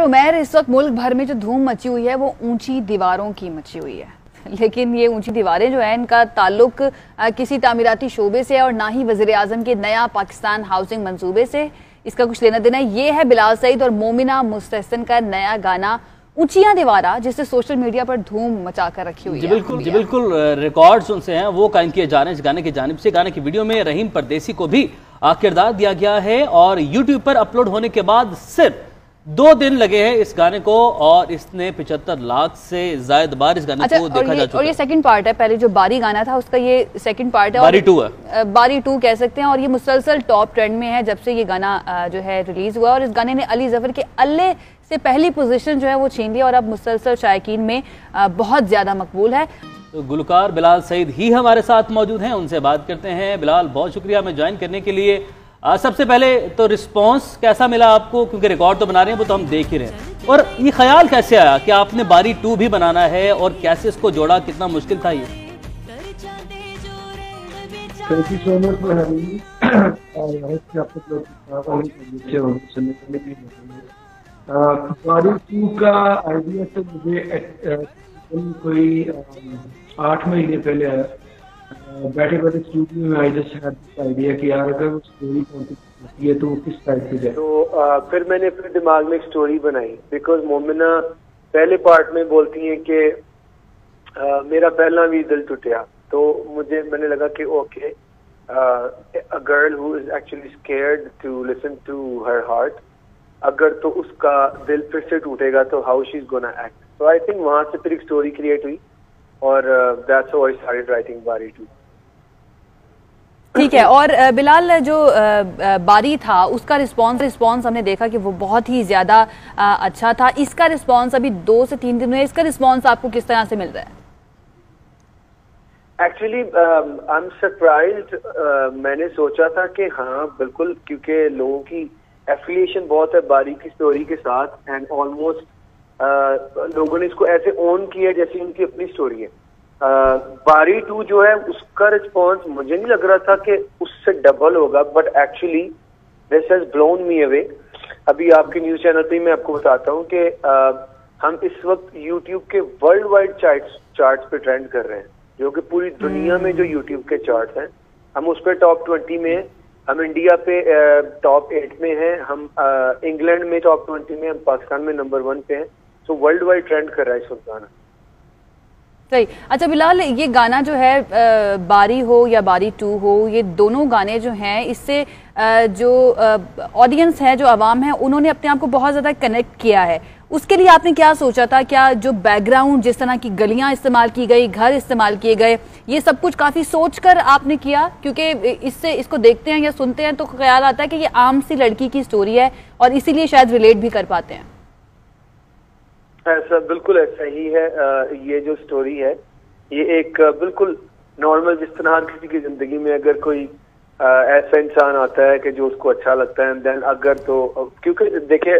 उमेर इस वक्त मुल्क भर में जो धूम मची हुई है वो ऊँची दीवारों की मची हुई है। लेकिन ये ऊँची दीवारें जो है इनका ताल्लुक किसी तामीराती शोबे से और ना ही वज़ीर आज़म के नया पाकिस्तान हाउसिंग मंसूबे से। इसका कुछ लेना देना ये है बिलाल सईद और मोमिना मुस्तहसन का नया गाना ऊंचिया दीवारा जिससे सोशल मीडिया पर धूम मचा कर रखी हुई जी बिल्कुल जी बिल्कुल रिकॉर्ड्स उनसे हैं वो कायम किए जा रहे हैं। इस गाने की जानब से गाने की वीडियो में रहीम परदेसी को भी किरदार दिया गया है और यूट्यूब पर अपलोड होने के बाद सिर्फ़ दो दिन लगे हैं इस गाने को और इसने पिछहत्तर लाख से ज़्यादा बार इस गाने अच्छा, को देखा जा चुका और ये सेकंड पार्ट है पहले जो बारी गाना था उसका ये सेकंड पार्ट है बारी टू है। बारी टू कह सकते हैं और ये मुसलसल टॉप ट्रेंड में है जब से ये गाना जो है रिलीज़ हुआ और इस गाने ने अली ज़फ़र के अल्ले से पहली पोजीशन जो है वो छीन लिया और अब मुसलसल शायकीन में बहुत ज़्यादा मकबूल है। तो गुलकार बिलाल सईद ही हमारे साथ मौजूद हैं। उनसे बात करते हैं। बिलाल बहुत शुक्रिया हमें ज्वाइन करने के लिए। आ, सबसे पहले तो रिस्पांस कैसा मिला आपको? क्योंकि रिकॉर्ड तो बना रहे हैं वो तो हम देख ही रहे हैं। और ये ख्याल कैसे आया कि आपने बारी टू भी बनाना है और कैसे इसको जोड़ा? कितना मुश्किल था ये? बारी टू का आइडिया तो मुझे कोई आठ महीने पहले आया। बैठे बैठे स्टूडियो में आई जस्ट हैड आइडिया कि यार अगर वो स्टोरी होती है तो किस टाइप पे जाए तो फिर मैंने अपने दिमाग में एक स्टोरी बनाई बिकॉज़ मोमिना पहले पार्ट में बोलती हैं कि मेरा पहला भी दिल टूटिया तो मुझे, मैंने लगा कि okay a girl who is actually scared to listen to her heart अगर तो उसका दिल फिर से टूटेगा तो how she is gonna act तो आई थिंक वहाँ से फिर एक स्टोरी क्रिएट हुई। और that's how I started writing Baari two ठीक है और uh, बिलाल जो uh, uh, बारी था उसका रिस्पांस रिस्पांस हमने देखा कि वो बहुत ही ज़्यादा अच्छा था। इसका रिस्पांस अभी दो से तीन दिन में इसका रिस्पांस आपको किस तरह से मिल रहा है? एक्चुअली आई एम सरप्राइज़ मैंने सोचा था कि हाँ बिल्कुल क्योंकि लोगों की एफिलिएशन बहुत है बारी की स्टोरी के साथ एंड ऑलमोस्ट लोगों ने इसको ऐसे ऑन किया जैसे उनकी अपनी स्टोरी है। आ, बारी टू जो है उसका रिस्पॉन्स मुझे नहीं लग रहा था कि उससे डबल होगा but actually this has blown me away अभी आपके न्यूज़ चैनल पे मैं आपको बताता हूँ कि हम इस वक्त यूट्यूब के वर्ल्ड वाइड चार्ट चार्ट पे ट्रेंड कर रहे हैं जो कि पूरी दुनिया में जो यूट्यूब के चार्ट हैं। हम उस पर टॉप ट्वेंटी में हैं हम इंडिया पे टॉप एट में हैं हम इंग्लैंड में टॉप ट्वेंटी में हम पाकिस्तान में नंबर वन पे हैं। तो वर्ल्ड वाइड ट्रेंड कर रहा है इस वक्त गाना। सही। अच्छा बिलाल, ये गाना जो है बारी हो या बारी टू हो, ये दोनों गाने जो हैं, इससे जो ऑडियंस है, जो आवाम है, उन्होंने अपने आप को बहुत ज़्यादा कनेक्ट किया है। उसके लिए आपने क्या सोचा था? क्या जो बैकग्राउंड जिस तरह की गलियाँ इस्तेमाल की गई, घर इस्तेमाल किए गए, ये सब कुछ काफ़ी सोच कर आपने किया? क्योंकि इससे, इसको देखते हैं या सुनते हैं तो ख्याल आता है कि ये आम सी लड़की की स्टोरी है और इसीलिए शायद रिलेट भी कर पाते हैं। ऐसा बिल्कुल ऐसा ही है ये जो स्टोरी है ये एक बिल्कुल नॉर्मल जिस तरह हर किसी की ज़िंदगी में अगर कोई ऐसा इंसान आता है कि जो उसको अच्छा लगता है देन अगर तो क्योंकि देखिए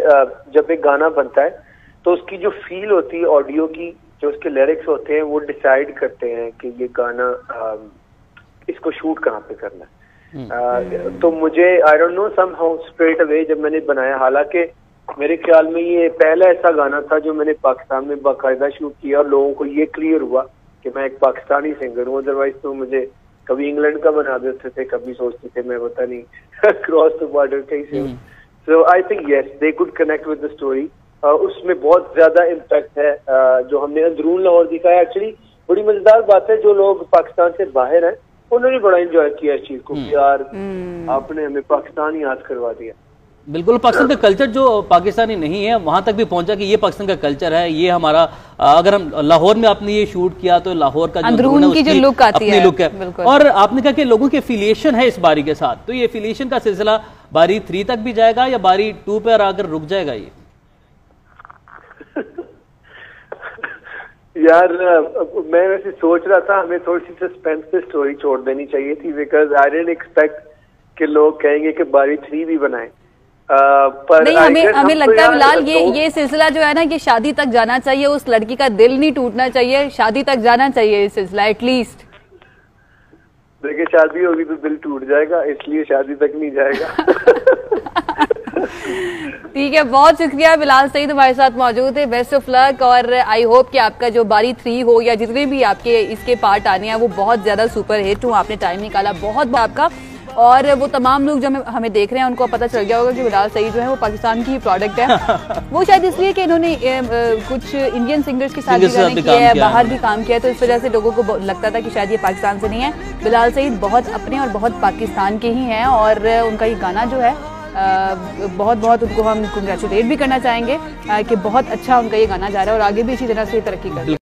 जब एक गाना बनता है तो उसकी जो फील होती है ऑडियो की जो उसके लिरिक्स होते हैं वो डिसाइड करते हैं कि ये गाना इसको शूट कहाँ पे करना है हम्म। तो मुझे I don't know somehow straight away जब मैंने बनाया हालाँकि मेरे ख्याल में ये पहला ऐसा गाना था जो मैंने पाकिस्तान में बाकायदा शूट किया और लोगों को ये क्लियर हुआ कि मैं एक पाकिस्तानी सिंगर हूँ। अदरवाइज़ तो मुझे कभी इंग्लैंड का बना देते थे कभी सोचते थे मैं पता नहीं क्रॉस द बॉर्डर कैसे so I think yes they could connect with the story उसमें बहुत ज़्यादा इम्पैक्ट है uh, जो हमने अंदरून लाहौर दिखाया। एक्चुअली बड़ी मज़ेदार बात है जो लोग पाकिस्तान से बाहर हैं उन्होंने बड़ा इंजॉय किया इस चीज़ को। हम्म। यार हम्म। आपने हमें पाकिस्तान याद करवा दिया। बिल्कुल पाकिस्तान का कल्चर जो पाकिस्तानी नहीं है वहाँ तक भी पहुँचा कि ये पाकिस्तान का कल्चर है ये हमारा अगर हम लाहौर में आपने ये शूट किया तो लाहौर का जो है की जो लुक आती अपनी है, लुक है। और आपने कहा कि लोगों के एफिलिएशन है इस बारी के साथ तो ये एफिलिएशन का सिलसिला बारी थ्री तक भी जाएगा या बारी टू पर आकर रुक जाएगा ये? यार मैं वैसे सोच रहा था हमें थोड़ी सी सस्पेंस पे स्टोरी छोड़ देनी चाहिए थी बिकॉज़ आई डेंट एक्सपेक्ट कि लोग कहेंगे कि बारी थ्री भी बनाए। पर नहीं हमें हमें तो लगता है बिलाल ये ये सिलसिला जो है ना ये शादी तक जाना चाहिए उस लड़की का दिल नहीं टूटना चाहिए शादी तक जाना चाहिए ये सिलसिला एटलीस्ट देखिए शादी होगी तो दिल टूट जाएगा इसलिए शादी तक नहीं जाएगा। ठीक है बहुत शुक्रिया बिलाल सईद हमारे साथ मौजूद है बेस्ट ऑफ़ लक और आई होप कि आपका जो बारी थ्री हो या जितने भी आपके इसके पार्ट आने हैं वो बहुत ज़्यादा सुपर हिट हो आपने टाइम निकाला बहुत बहुत आपका और वो तमाम लोग जो हमें- हमें देख रहे हैं उनको पता चल गया होगा कि बिलाल सईद जो है वो पाकिस्तान की ही प्रोडक्ट है। वो शायद इसलिए कि इन्होंने कुछ इंडियन सिंगर्स के साथ भी गाने किया है बाहर भी काम किया है तो इस वजह से लोगों को लगता था कि शायद ये पाकिस्तान से नहीं है। बिलाल सईद बहुत अपने और बहुत पाकिस्तान के ही हैं और उनका ये गाना जो है बहुत बहुत उनको हम कंग्रेचुलेट भी करना चाहेंगे कि बहुत अच्छा उनका ये गाना जा रहा है और आगे भी इसी तरह से तरक्की करते